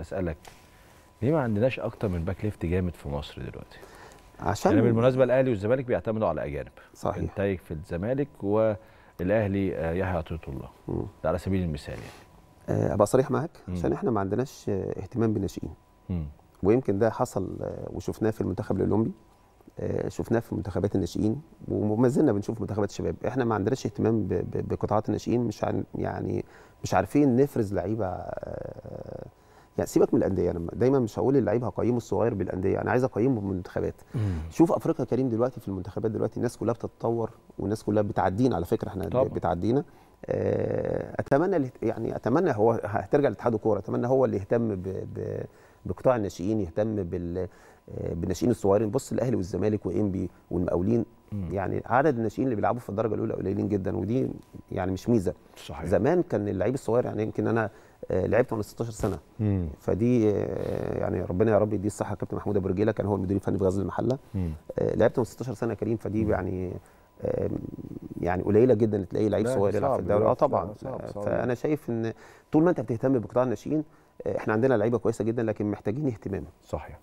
عشان أسألك ليه ما عندناش أكتر من back left جامد في مصر دلوقتي عشان يعني بالمناسبة الأهلي والزمالك بيعتمدوا على اجانب صحيح انتايج في الزمالك والأهلي آه، يحيى عطية الله. ده على سبيل المثال يعني آه، أبقى صريح معاك. عشان إحنا ما عندناش آه، اهتمام بالناشئين. ويمكن ده حصل وشفناه في المنتخب الأولمبي شفناه في منتخبات الناشئين وما زلنا بنشوف منتخبات الشباب إحنا ما عندناش اهتمام بقطاعات الناشئين مش عن يعني مش عارفين نفرز لعيبة يعني سيبك من الأندية أنا دايما مش هقول اللعيب هقيمه الصغير بالأندية أنا عايز أقيمه بالمنتخبات. شوف أفريقيا كريم دلوقتي في المنتخبات دلوقتي الناس كلها بتتطور والناس كلها بتعدينا على فكرة إحنا طبعا. بتعدينا. آه، أتمنى يعني أتمنى هو هترجع لاتحاد الكورة أتمنى هو اللي يهتم ب ب بقطاع الناشئين يهتم بال آه، بالناشئين الصغيرين. بص الأهلي والزمالك وإنبي والمقاولين. يعني عدد الناشئين اللي بيلعبوا في الدرجة الأولى قليلين جدا ودي يعني مش ميزة. صحيح. زمان كان اللعيب الصغير يعني يمكن أنا لعبت وأنا 16 سنة. مم. فدي آه، يعني ربنا يا رب يديه الصحه كابتن محمود أبو رجيلة كان هو المدير الفني في غزل المحلة. مم. لعبت من 16 سنة يا كريم فدي يعني آه، يعني قليلة جدا تلاقي لعيب صغير يلعب في الدوري. آه طبعا. صعب، صعب. فأنا شايف إن طول ما أنت بتهتم بقطاع الناشئين آه، إحنا عندنا لعيبة كويسة جدا لكن محتاجين اهتمام. صحيح.